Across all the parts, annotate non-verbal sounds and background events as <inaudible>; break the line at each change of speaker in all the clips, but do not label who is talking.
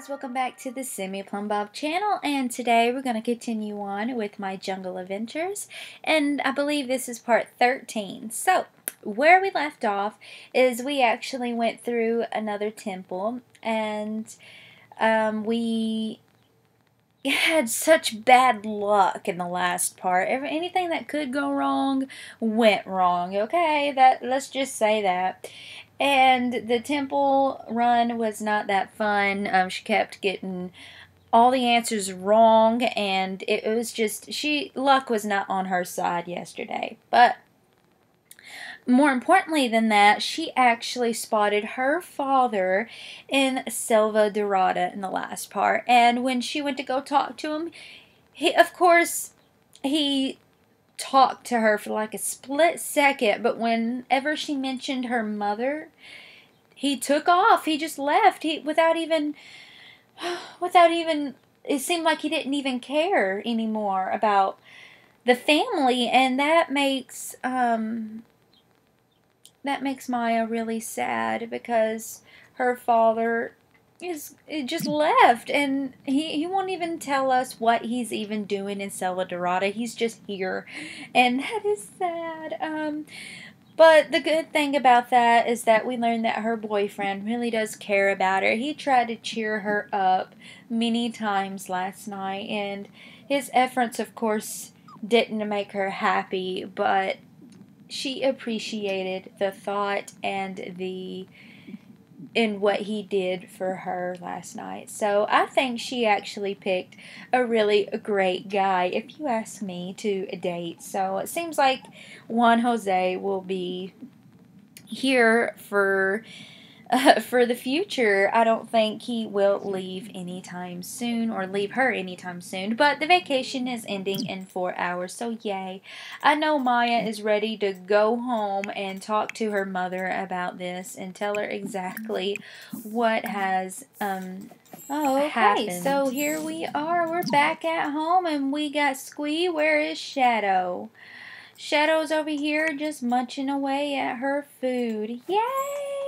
guys, welcome back to the Sim Me Plumbob channel and today we're going to continue on with my jungle adventures and I believe this is part 13. So, where we left off is we actually went through another temple and um, we had such bad luck in the last part. Anything that could go wrong went wrong. Okay, that let's just say that. And the temple run was not that fun. Um, she kept getting all the answers wrong, and it, it was just she luck was not on her side yesterday. But more importantly than that, she actually spotted her father in Selvadorada in the last part. And when she went to go talk to him, he, of course, he talked to her for like a split second, but whenever she mentioned her mother, he took off. He just left. He without even <sighs> without even it seemed like he didn't even care anymore about the family and that makes um that makes Maya really sad because her father is just left and he, he won't even tell us what he's even doing in Selvadorada. He's just here and that is sad. Um, but the good thing about that is that we learned that her boyfriend really does care about her. He tried to cheer her up many times last night and his efforts of course didn't make her happy, but she appreciated the thought and the in what he did for her last night. So I think she actually picked a really great guy, if you ask me, to date. So it seems like Juan Jose will be here for uh, <laughs> for the future, I don't think he will leave anytime soon or leave her anytime soon. But the vacation is ending in four hours, so yay. I know Maya is ready to go home and talk to her mother about this and tell her exactly what has um, Oh, okay. Happened. So here we are. We're back at home and we got Squee. Where is Shadow? Shadow's over here just munching away at her food. Yay!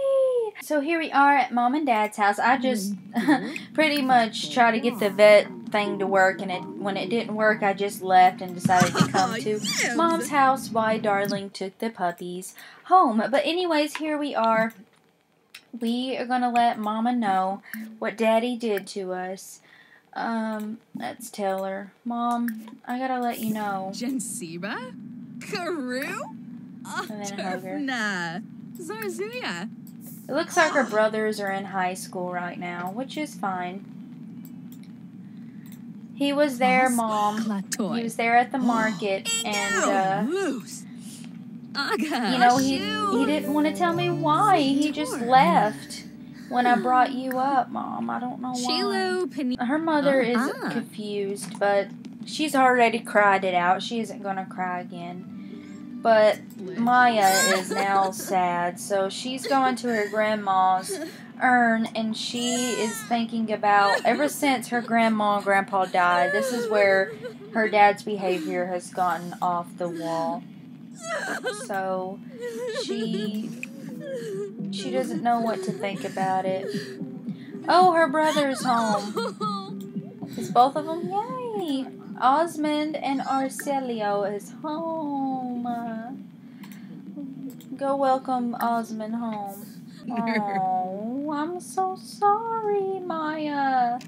So here we are at mom and dad's house. I just mm-hmm. <laughs> pretty much try to get the vet thing to work, and it when it didn't work, I just left and decided to <laughs> come to mom's house while Darling took the puppies home. But anyways, here we are. We are gonna let Mama know what Daddy did to us. Um, let's tell her. Mom, I gotta let you know.
Jensiba? Karoo?
And then hug her.
Zarzuya.
It looks like her brothers are in high school right now, which is fine. He was there, Mom. He was there at the market, and, uh, you know, he, he didn't want to tell me why. He just left when I brought you up, Mom. I don't know why. Her mother is uh-huh. confused, but she's already cried it out. She isn't going to cry again. But Maya is now sad, so she's going to her grandma's urn and she is thinking about ever since her grandma and grandpa died, this is where her dad's behavior has gotten off the wall. So she she doesn't know what to think about it. Oh, her brother's home. Is both of them? Yay! Osmond and Arcelio is home. Go welcome Osmond home. <laughs> Oh, I'm so sorry, Maya.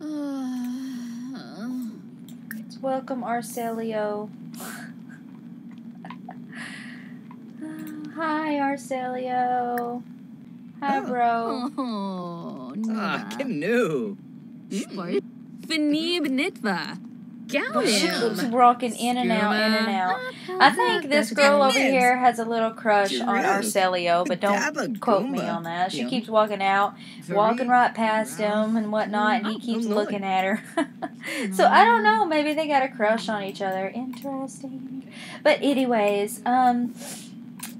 <sighs> Let's welcome Arcelio. <laughs> Hi, Arcelio. Hi, bro. <laughs>
Oh,
Ah, canoe.
Fanib Nitva.
She keeps walking in and out, in and out. I think this girl over here has a little crush on Arcelio, but don't quote me on that. She keeps walking out, walking right past him and whatnot, and he keeps looking at her. <laughs> so I don't know. Maybe they got a crush on each other. Interesting. But anyways, um.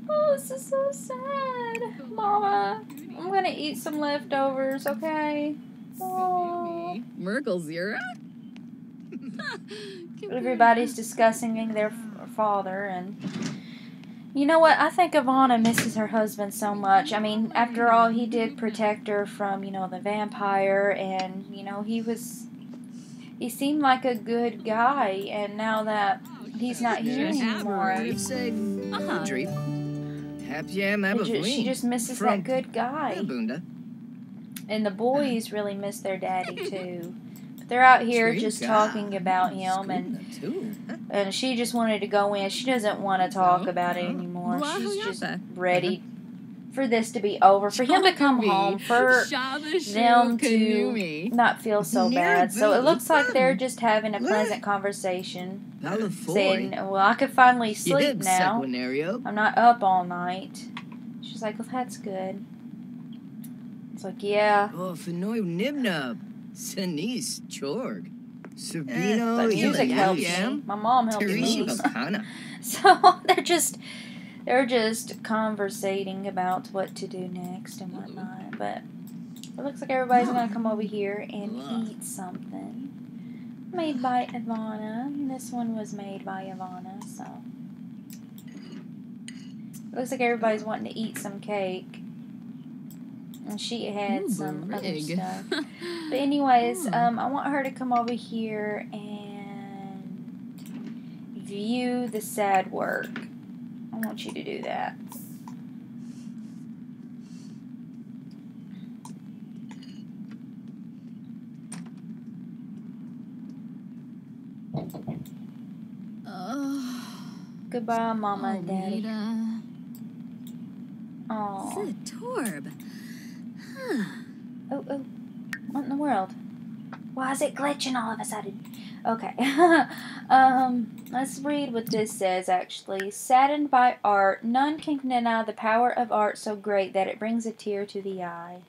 Oh, this is so sad. Mama, I'm gonna eat some leftovers, okay? Oh.
Merkel Zira?
Everybody's discussing their father, and You know what? I think Ivana misses her husband so much. I mean, after all, he did protect her from, you know, the vampire, and, you know, he was. He seemed like a good guy, and now that he's not here anymore,
You'd say,
Uh-huh.
Happy am
it she just misses that good guy. And the boys <laughs> really miss their daddy, too. But they're out here just talking about him, and
Too.
and she just wanted to go in. She doesn't want to talk about it anymore. She's just ready for this to be over, for him to come home, for them to not feel so bad. So it looks like they're just having a pleasant conversation, saying, "Well, I could finally sleep now. I'm not up all night." She's like, "Well, that's good." It's like, "Yeah."
Oh, Fenoy Nibnub. Sinise Chorg. Sabino eh,
music helps me. My mom helps me. <laughs> So <laughs> they're just they're just conversating about what to do next and whatnot. But it looks like everybody's gonna <gasps> come over here and eat something. Made by Ivana. This one was made by Ivana, so it looks like everybody's wanting to eat some cake. And she had
Ooh,
some other stuff. <laughs> But anyways,
Hmm.
um, I want her to come over here and view the sad work. I want you to do that.
Oh,
Goodbye, Mama and Daddy. Oh,
It's a torb. Huh.
oh, oh! What in the world? Why is it glitching all of a sudden? Okay. <laughs> um, let's read what this says. Actually, saddened by art, none can deny the power of art so great that it brings a tear to the eye.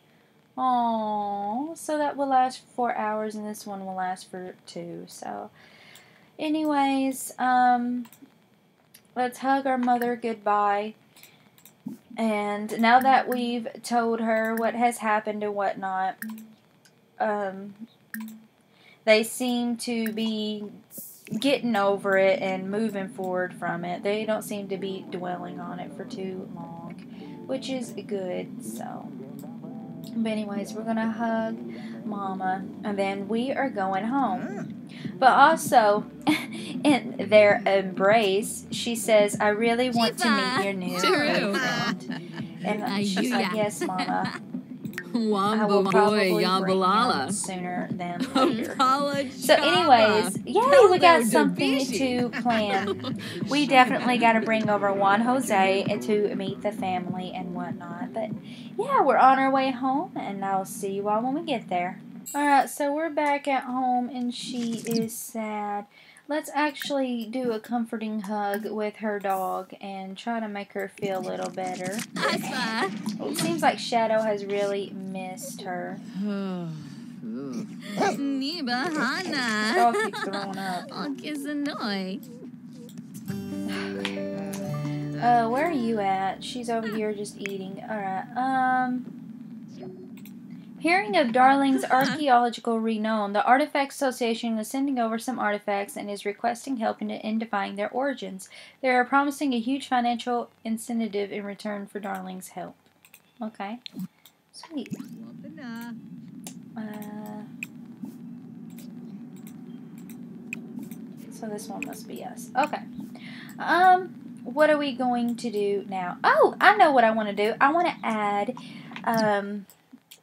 Oh, so that will last four hours, and this one will last for two. So, anyways, um, let's hug our mother goodbye. And now that we've told her what has happened and whatnot, um, they seem to be getting over it and moving forward from it. They don't seem to be dwelling on it for too long, which is good. So, but anyways, we're gonna hug Mama, and then we are going home. Mm. But also, <laughs> in their embrace, she says, "I really want to meet your new
True.
boyfriend." And she's like, "Yes, Mama." <laughs>
Wamba boy, Yambalala.
sooner than <laughs> later. So, anyways, yay, we got something to plan. <laughs> We definitely got to bring over Juan Jose to meet the family and whatnot. But yeah, we're on our way home, and I'll see you all when we get there. Alright, so we're back at home, and she is sad. Let's actually do a comforting hug with her dog and try to make her feel a little better. It seems like Shadow has really missed her.
Niba Hana.
Dog keeps throwing up.
Oh, Kisanoi. <sighs>
Uh, where are you at? She's over here just eating. Alright, um. Hearing of Darling's archaeological renown, the Artifact Association is sending over some artifacts and is requesting help in identifying their origins. They are promising a huge financial incentive in return for Darling's help. Okay. Sweet. Uh, so this one must be us. Okay. Um, what are we going to do now? Oh, I know what I want to do. I want to add, um,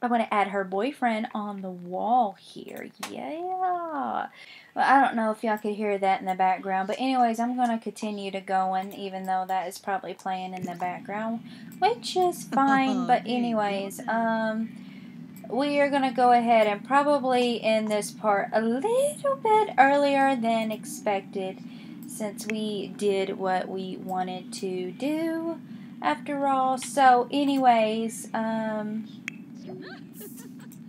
I want to add her boyfriend on the wall here. Yeah. Well, I don't know if y'all could hear that in the background, but anyways, I'm gonna continue to going, even though that is probably playing in the background, which is <laughs> fine. but anyways, um we are going to go ahead and probably end this part a little bit earlier than expected since we did what we wanted to do after all. So, anyways, um,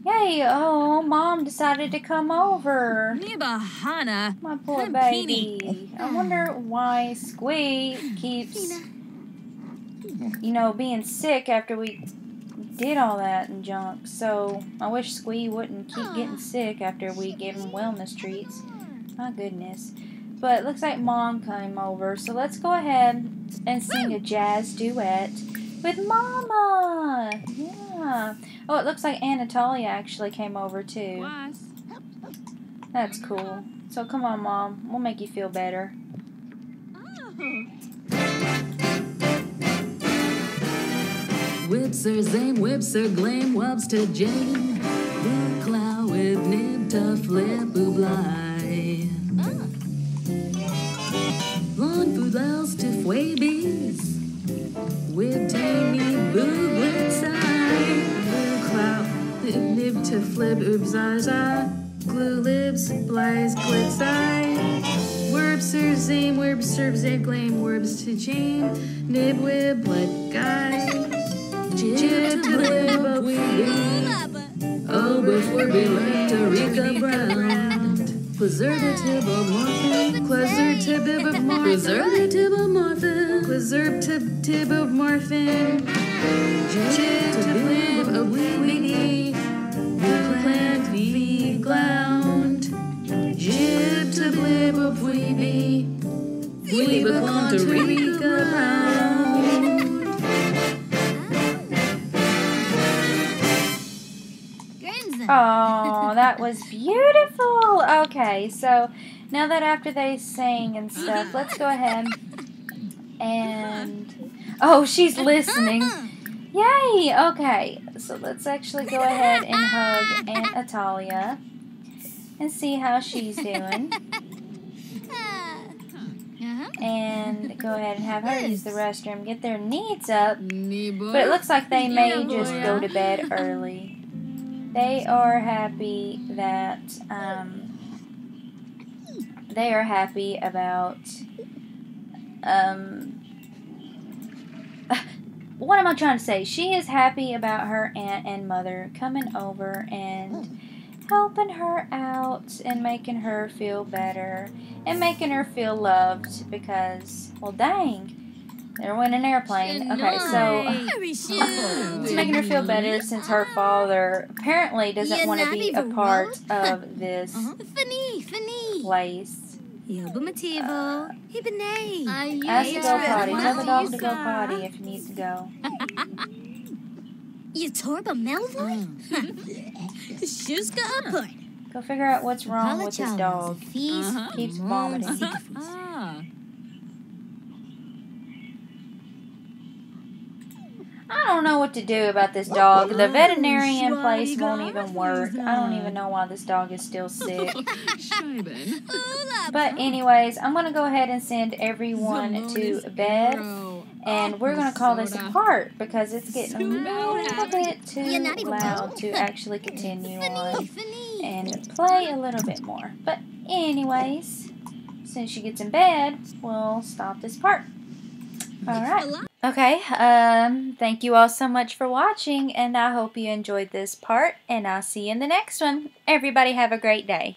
yay! Oh, mom decided to come over.
Niba Hana.
My poor
I'm
baby. I wonder why Squeak keeps, you know, being sick after we did all that and junk. So I wish Squee wouldn't keep getting sick after we gave him wellness treats. My goodness. But it looks like mom came over. So let's go ahead and sing a jazz duet with Mama. Yeah. Oh, it looks like Anatolia actually came over too.
Was.
That's cool. So come on, Mom. We'll make you feel better. Oh.
Whipser, Zane, Whipser, Glame, Webster, Jane. Blue cloud, whip, nib, to flip, booblai. Oobzaza. Glue lips, blaze, glitside. Wherbster, Zane, Wherbster, Zane, Glame, Wherbs to Jane. Nib, whip, blood, guy. Jib to live up we Oh, before we left Eureka Brown. Preservative of morphine, preservative of morphine, preservative of morphine, preservative of morphine. Jib to live of weedy, the plant of weedy, we belong to.
Oh, that was beautiful. Okay, so now that after they sang and stuff, let's go ahead and. Oh, she's listening. Yay! Okay, so let's actually go ahead and hug Aunt Atalia and see how she's doing. And go ahead and have her use the restroom, get their needs up. But it looks like they may just go to bed early. They are happy that um, they are happy about um, <laughs> what am I trying to say? She is happy about her aunt and mother coming over and helping her out and making her feel better and making her feel loved because, well, dang, they're in an airplane. Okay, so <laughs> it's making her feel better since her father apparently doesn't want to be a part of <laughs> this
Fini, Fini.
place.
Yoba Mativo. Hibine.
Ask to go potty. Tell the dog to go potty if he needs to go. <laughs>
Yatorba Melvoy? Mm. <laughs> Shuska Upper.
Go figure out what's wrong with his dog.
Fees. Uh-huh.
Keeps mm. vomiting. <laughs>
Ah.
I don't know what to do about this dog. The veterinarian place won't even work. I don't even know why this dog is still sick. <laughs> But anyways, I'm gonna go ahead and send everyone to bed, and we're gonna call this a part because it's getting a little bit too loud to actually continue on and play a little bit more. But anyways, as soon as she gets in bed, we'll stop this part. All right. Okay, um, thank you all so much for watching, and I hope you enjoyed this part, and I'll see you in the next one. Everybody have a great day.